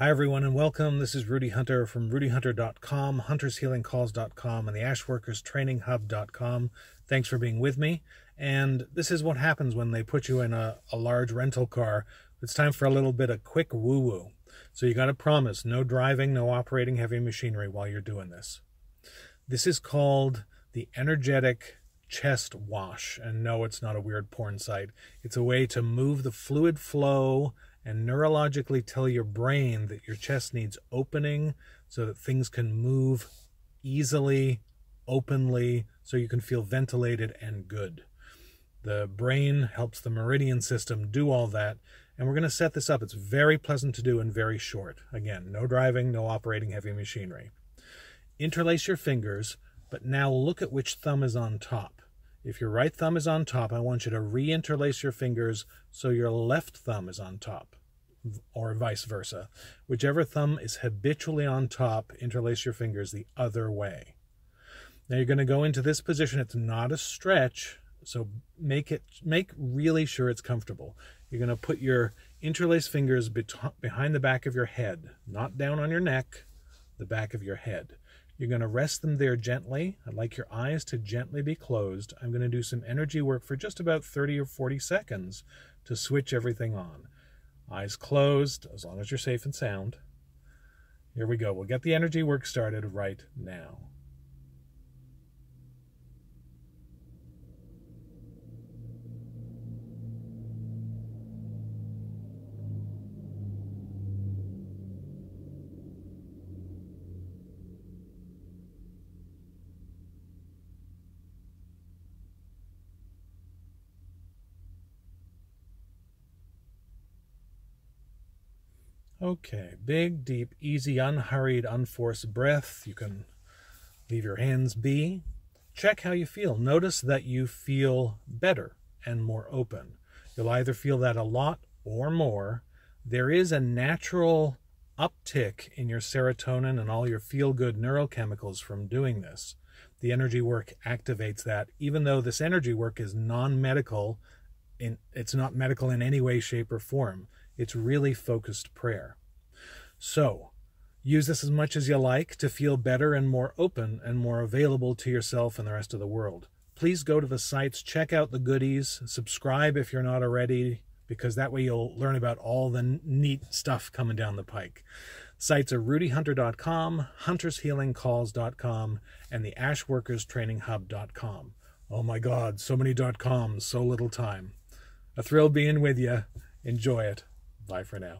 Hi, everyone, and welcome. This is Rudy Hunter from rudyhunter.com, huntershealingcalls.com, and the ashworkerstraininghub.com. Thanks for being with me. And this is what happens when they put you in a, a large rental car. It's time for a little bit of quick woo woo. So you got to promise no driving, no operating heavy machinery while you're doing this. This is called the energetic chest wash. And no, it's not a weird porn site. It's a way to move the fluid flow and neurologically tell your brain that your chest needs opening so that things can move easily, openly, so you can feel ventilated and good. The brain helps the meridian system do all that, and we're going to set this up. It's very pleasant to do and very short. Again, no driving, no operating heavy machinery. Interlace your fingers, but now look at which thumb is on top. If your right thumb is on top, I want you to reinterlace your fingers so your left thumb is on top, or vice versa. Whichever thumb is habitually on top, interlace your fingers the other way. Now you're going to go into this position. It's not a stretch, so make it make really sure it's comfortable. You're going to put your interlaced fingers behind the back of your head, not down on your neck, the back of your head. You're going to rest them there gently. I'd like your eyes to gently be closed. I'm going to do some energy work for just about 30 or 40 seconds to switch everything on. Eyes closed, as long as you're safe and sound. Here we go. We'll get the energy work started right now. Okay, big, deep, easy, unhurried, unforced breath. You can leave your hands be. Check how you feel. Notice that you feel better and more open. You'll either feel that a lot or more. There is a natural uptick in your serotonin and all your feel good neurochemicals from doing this. The energy work activates that, even though this energy work is non medical, it's not medical in any way, shape, or form. It's really focused prayer. So, use this as much as you like to feel better and more open and more available to yourself and the rest of the world. Please go to the sites, check out the goodies, subscribe if you're not already, because that way you'll learn about all the neat stuff coming down the pike. Sites are rudyhunter.com, huntershealingcalls.com, and the ashworkerstraininghub.com. Oh my God, so many dot .coms, so little time. A thrill being with you. Enjoy it. Bye for now.